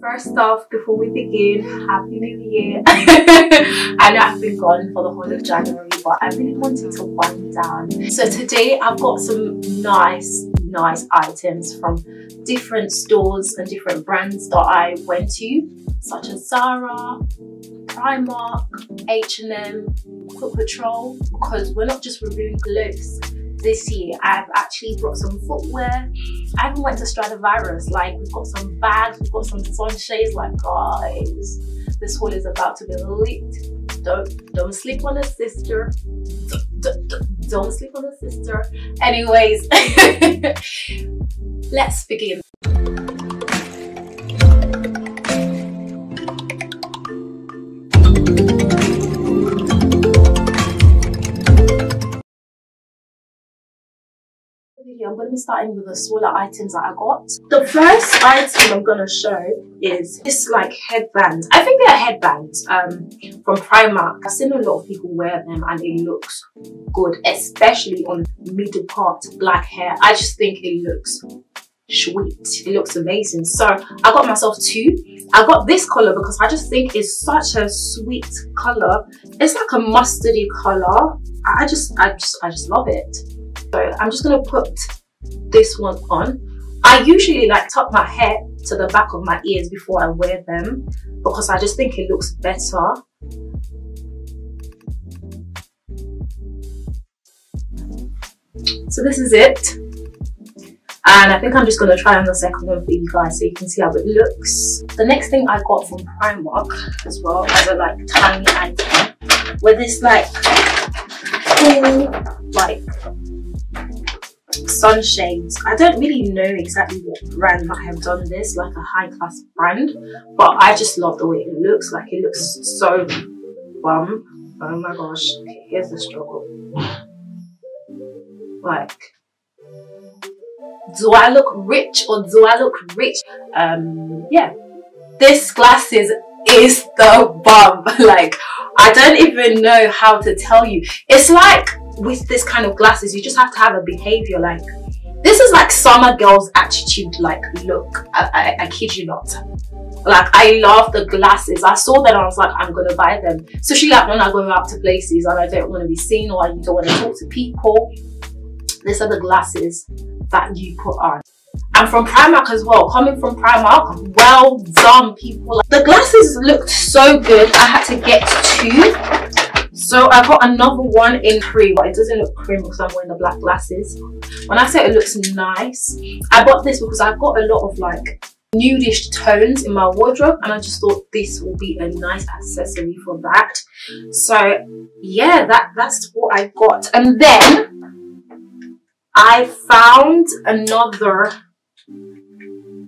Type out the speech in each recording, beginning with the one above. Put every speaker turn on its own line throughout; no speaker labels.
First off, before we begin, Happy New Year. I know I've been gone for the whole of January, but I really wanted to wind down. So today I've got some nice, nice items from different stores and different brands that I went to, such as Zara, Primark, H&M, Foot Patrol, because we're not just reviewing clothes, this year I've actually brought some footwear. I even went to Stradivarius, like we've got some bags, we've got some sunshades, like guys, this haul is about to be lit. Don't don't sleep on a sister. Don't, don't, don't sleep on a sister. Anyways, let's begin. I'm going to be starting with the smaller items that I got. The first item I'm going to show is this like headband. I think they're headbands um, from Primark. I've seen a lot of people wear them and it looks good, especially on middle part black hair. I just think it looks sweet. It looks amazing. So I got myself two. I got this color because I just think it's such a sweet color. It's like a mustardy color. I just, I just, I just love it. So I'm just going to put this one on. I usually like tuck my hair to the back of my ears before I wear them because I just think it looks better. So this is it. And I think I'm just going to try on the second one for you guys so you can see how it looks. The next thing I got from Primark as well as a like tiny item with this like cool like sunshades. I don't really know exactly what brand might have done this, like a high class brand, but I just love the way it looks. Like it looks so bum. Oh my gosh, here's the struggle. Like, do I look rich or do I look rich? Um, yeah, this glasses is the bum. like, I don't even know how to tell you. It's like with this kind of glasses, you just have to have a behavior like this is like summer girl's attitude like look I, I, I, kid you not. Like I love the glasses. I saw that I was like I'm gonna buy them. Especially like when I go out to places and I don't want to be seen or I don't want to talk to people these are the glasses that you put on. And from Primark as well coming from Primark well done people. The glasses looked so good I had to get two so I got another one in cream, but it doesn't look cream because I'm wearing the black glasses. When I say it looks nice, I bought this because I've got a lot of like nudish tones in my wardrobe and I just thought this will be a nice accessory for that. So yeah, that, that's what I got. And then I found another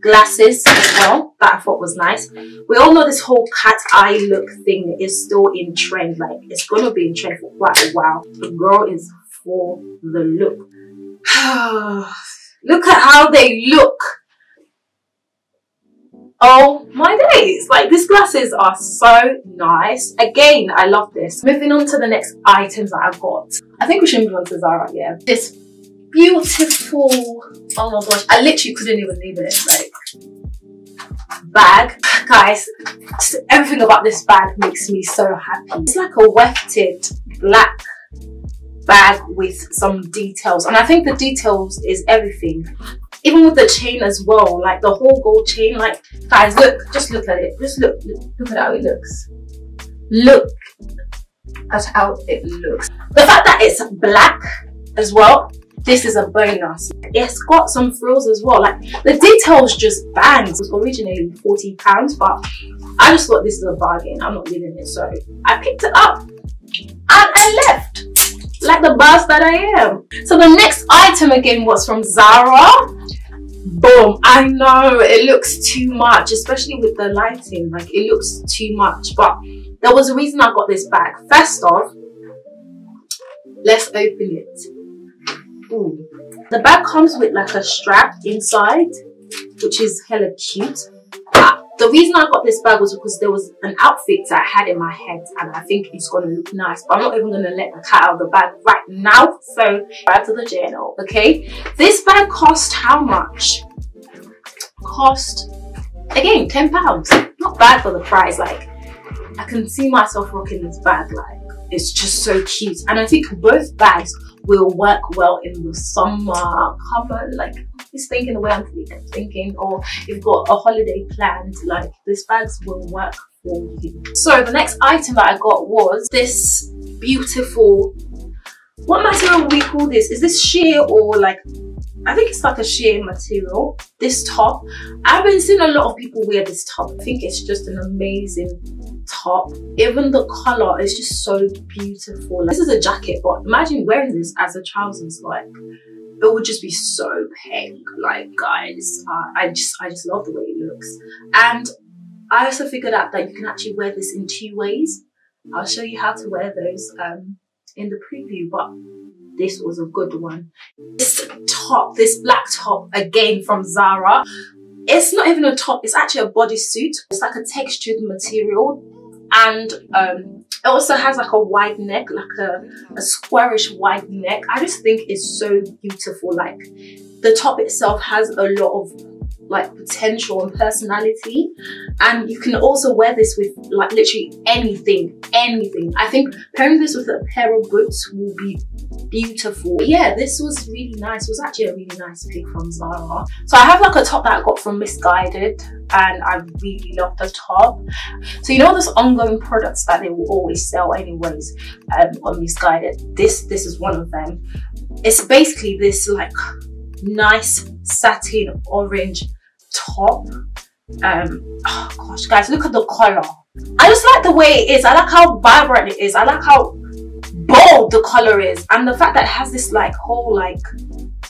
glasses as well that I thought was nice. We all know this whole cat eye look thing is still in trend. Like it's gonna be in trend for quite a while. The girl is for the look. look at how they look. Oh my days, like these glasses are so nice. Again, I love this. Moving on to the next items that I've got. I think we should move on to Zara, yeah. This beautiful, oh my gosh, I literally couldn't even leave it. Like bag. Guys, everything about this bag makes me so happy. It's like a wefted black bag with some details. And I think the details is everything. Even with the chain as well, like the whole gold chain, like guys, look, just look at it. Just look, look, look at how it looks. Look at how it looks. The fact that it's black as well, this is a bonus. It's got some frills as well. Like the details just bang. It was originally 40 pounds, but I just thought this is a bargain. I'm not leaving it. So I picked it up and I left like the boss that I am. So the next item again was from Zara. Boom. I know it looks too much, especially with the lighting. Like it looks too much, but there was a reason I got this bag. First off, let's open it. Ooh. The bag comes with like a strap inside, which is hella cute. But the reason I got this bag was because there was an outfit that I had in my head and I think it's to look nice. But I'm not even to let the cat out of the bag right now. So back to the journal, okay? This bag cost how much? Cost again, ten pounds. Not bad for the price. Like I can see myself rocking this bag. Like it's just so cute, and I think both bags will work well in the summer. Come on, like just thinking the way I'm thinking, or you've got a holiday planned, like these bags will work for you. So the next item that I got was this beautiful, what material we call this? Is this sheer or like I think it's like a sheer material. This top, I've been seeing a lot of people wear this top. I think it's just an amazing top. Even the color is just so beautiful. Like, this is a jacket, but imagine wearing this as a trousers. Like, it would just be so pink. Like, guys, uh, I just, I just love the way it looks. And I also figured out that you can actually wear this in two ways. I'll show you how to wear those um, in the preview, but this was a good one. This top, this black top, again from Zara. It's not even a top, it's actually a bodysuit. It's like a textured material and um, it also has like a wide neck, like a, a squarish wide neck. I just think it's so beautiful. Like the top itself has a lot of like potential and personality. And you can also wear this with like literally anything anything. I think pairing this with a pair of boots will be beautiful. But yeah this was really nice. It was actually a really nice pick from zara. So i have like a top that i got from Missguided and i really love the top. So you know those ongoing products that they will always sell anyways um, on Missguided this this is one of them. It's basically this like nice satin orange top. Um, oh gosh, guys, look at the color. I just like the way it is. I like how vibrant it is. I like how bold the color is, and the fact that it has this like whole like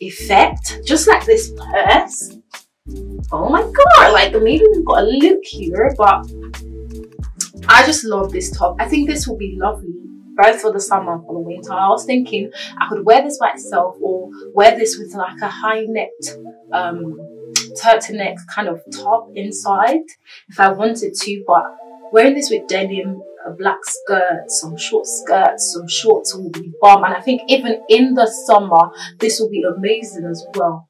effect, just like this purse. Oh my god! Like maybe we've got a look here, but I just love this top. I think this will be lovely both for the summer and for the winter. I was thinking I could wear this by itself or wear this with like a high neck um, turtleneck kind of top inside if I wanted to, but wearing this with denim, a black skirt, some short skirts, some shorts will be bomb. And I think even in the summer, this will be amazing as well.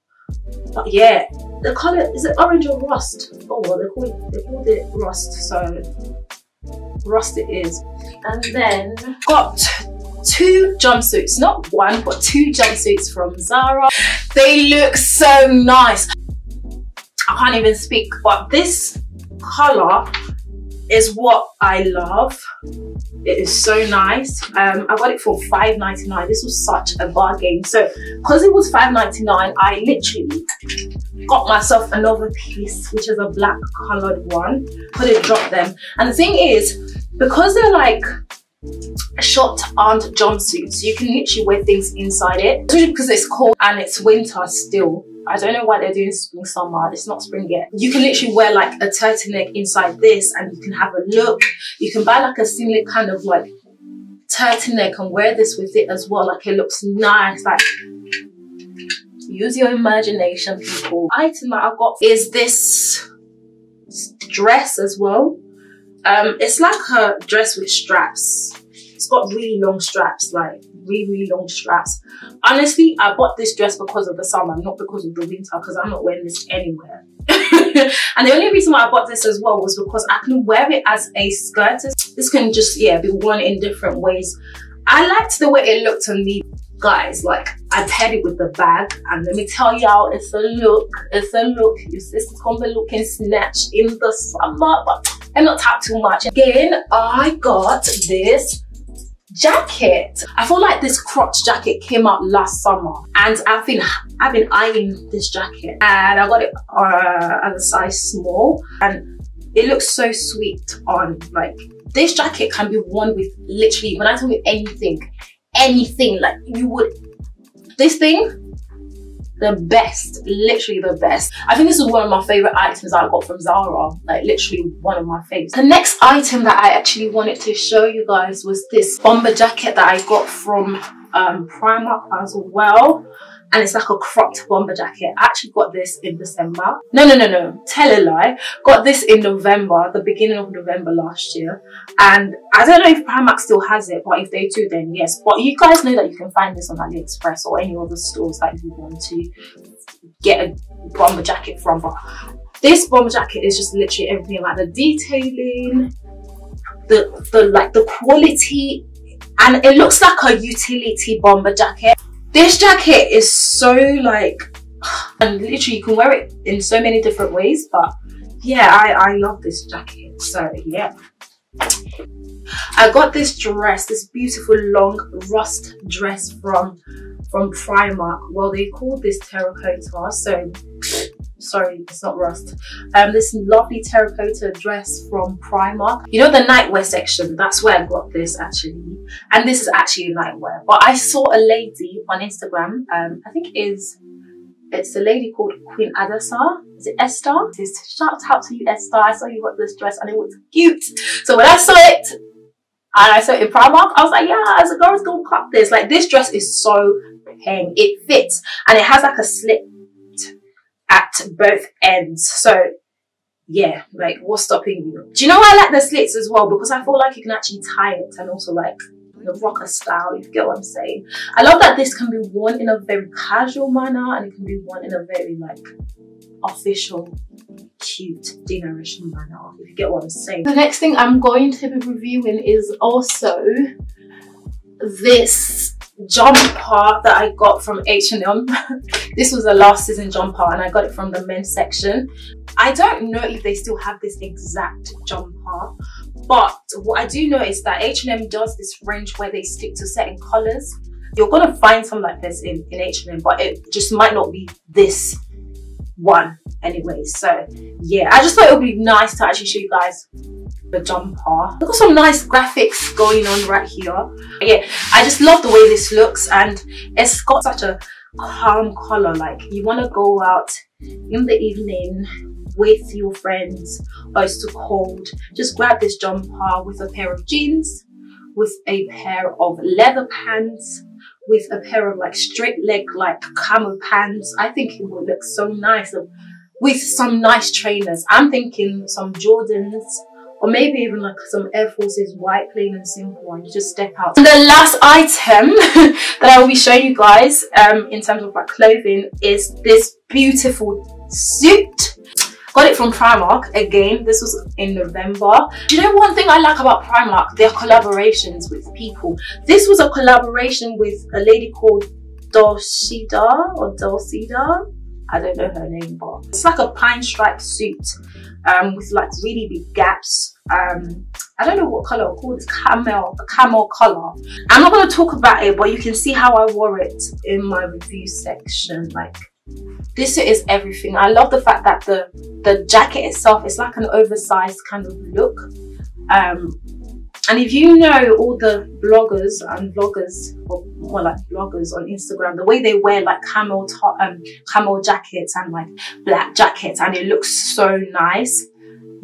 But yeah, the color is it orange or rust? Oh well, they call it they called it rust, so rust it is. And then got two jumpsuits, not one, but two jumpsuits from Zara. They look so nice. I can't even speak, but this color is what I love. It is so nice. Um, I got it for $5.99. This was such a bargain. So because it was $5.99, I literally got myself another piece, which is a black colored one. Couldn't drop them. And the thing is, because they're like short armed so you can literally wear things inside it. Especially because it's cold and it's winter still I don't know why they're doing spring summer. It's not spring yet. You can literally wear like a turtleneck inside this and you can have a look. You can buy like a singlet kind of like turtleneck and wear this with it as well. Like it looks nice. Like use your imagination people. Item that I got is this dress as well. Um, it's like her dress with straps. It's got really long straps, like really, really long straps. Honestly, I bought this dress because of the summer, not because of the winter, because I'm not wearing this anywhere. and the only reason why I bought this as well was because I can wear it as a skirt. This can just, yeah, be worn in different ways. I liked the way it looked on me. Guys, like, I paired it with the bag, and let me tell y'all, it's a look, it's a look. Your sister's gonna be looking snatched in the summer, but I'm not talk too much. Again, I got this jacket. I feel like this crotch jacket came out last summer and I've been I've been eyeing this jacket and I got it uh, as a size small and it looks so sweet on like this jacket can be worn with literally when I tell you anything anything like you would this thing the best, literally the best. I think this is one of my favorite items I got from Zara, like literally one of my favorites. The next item that I actually wanted to show you guys was this bomber jacket that I got from um, Primark as well and it's like a cropped bomber jacket. I actually got this in December. No, no, no, no, tell a lie. Got this in November, the beginning of November last year. And I don't know if Primark still has it, but if they do, then yes. But you guys know that you can find this on AliExpress or any other stores that you want to get a bomber jacket from. But this bomber jacket is just literally everything like the detailing, the the like the quality, and it looks like a utility bomber jacket. This jacket is so like, and literally you can wear it in so many different ways, but yeah, I, I love this jacket. So yeah. I got this dress, this beautiful long rust dress from from Primark. Well, they call this terracotta, so sorry, it's not rust. Um, this lovely terracotta dress from Primark. You know the nightwear section, that's where I got this actually. And this is actually nightwear. But I saw a lady on Instagram, um, I think is it's a lady called Queen Adasa. Is it Esther? Shout out to you, Esther. I saw you got this dress and it was cute. So when I saw it, and I saw it in Primark, I was like, yeah, as a girl's gonna cut this. Like this dress is so paying. It fits and it has like a slit at both ends. So yeah, like what's stopping you? Do you know I like the slits as well? Because I feel like you can actually tie it and also like the rocker style, if you get what I'm saying. I love that this can be worn in a very casual manner and it can be worn in a very like official cute dinnerish manner if you get what i'm saying the next thing i'm going to be reviewing is also this jumper that I got from H&M. this was a last season jumper and I got it from the men's section. I don't know if they still have this exact jumper, but what I do know is that H&M does this range where they stick to certain colors. You're gonna find some like this in, in H&M, but it just might not be this one anyway. So yeah, I just thought it would be nice to actually show you guys the jumper. Look at some nice graphics going on right here. Yeah, I just love the way this looks and it's got such a calm color. Like you want to go out in the evening with your friends or it's too cold. Just grab this jumper with a pair of jeans, with a pair of leather pants, with a pair of like straight leg like camel pants. I think it would look so nice with some nice trainers. I'm thinking some Jordans or maybe even like some Air Forces white, plain and simple, and you just step out. And the last item that I will be showing you guys um, in terms of like clothing is this beautiful suit. Got it from Primark again. This was in November. Do you know one thing I like about Primark? Their collaborations with people. This was a collaboration with a lady called Dolcida or Dolcida. I don't know her name, but it's like a pine stripe suit um, with like really big gaps. Um, I don't know what color I call camel camel color. I'm not going to talk about it, but you can see how I wore it in my review section. Like this is everything. I love the fact that the the jacket itself is like an oversized kind of look. Um, and if you know all the bloggers and vloggers, or more like bloggers on Instagram, the way they wear like camel top, um, camel jackets and like black jackets, and it looks so nice.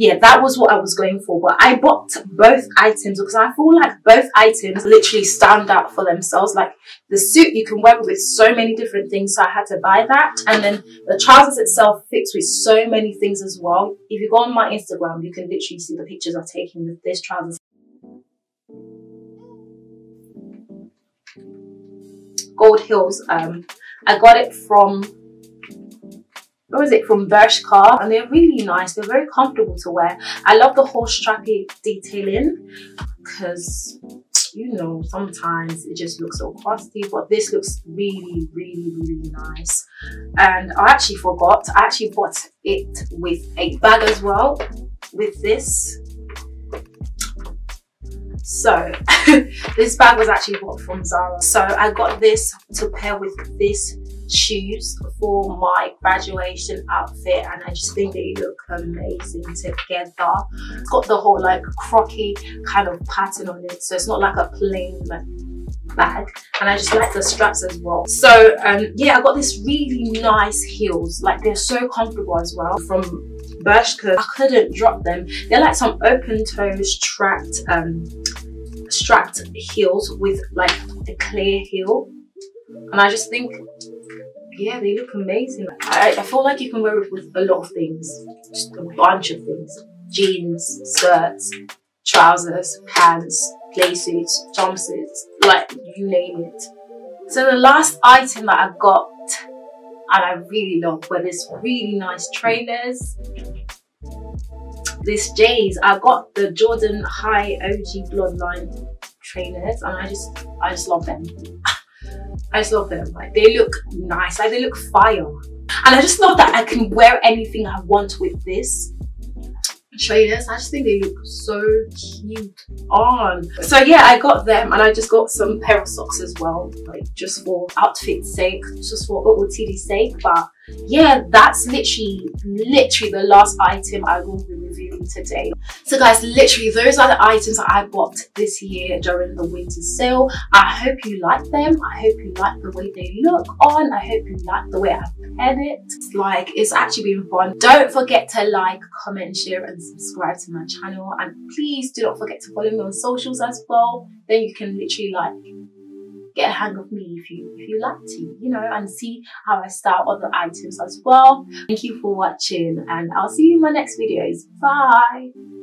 Yeah, that was what I was going for. But I bought both items because I feel like both items literally stand out for themselves. Like the suit you can wear with so many different things, so I had to buy that. And then the trousers itself fits with so many things as well. If you go on my Instagram, you can literally see the pictures I've taken with this trousers Gold Hills. Um, I got it from, where was it, from Bershka and they're really nice. They're very comfortable to wear. I love the whole strappy detailing because you know sometimes it just looks so crusty but this looks really really really nice and I actually forgot I actually bought it with a bag as well with this so this bag was actually bought from Zara. So I got this to pair with this shoes for my graduation outfit and I just think they look amazing together. It's got the whole like crocky kind of pattern on it so it's not like a plain bag and I just like the straps as well. So um, yeah I got this really nice heels like they're so comfortable as well from Bershka. I couldn't drop them. They're like some open toe strapped um, strapped heels with like a clear heel and I just think yeah they look amazing I, I feel like you can wear it with a lot of things just a bunch of things jeans skirts trousers pants play suits jumpsuits like you name it so the last item that I got and I really love where there's really nice trainers. This J's, I got the Jordan High OG Bloodline trainers and I just, I just love them. I just love them. Like they look nice, like they look fire. And I just love that I can wear anything I want with this trainers. I just think they look so cute on. So yeah, I got them and I just got some pair of socks as well, like just for outfit sake, just for OOTD sake. But yeah, that's literally, literally the last item I will be reviewing today. So guys, literally those are the items that I bought this year during the winter sale. I hope you like them. I hope you like the way they look on. I hope you like the way I paired it. Like, it's actually been fun. Don't forget to like, comment, share and subscribe to my channel. And please do not forget to follow me on socials as well. Then you can literally like get a hang of me if you if you like to, you know, and see how I style other items as well. Thank you for watching and I'll see you in my next videos. Bye!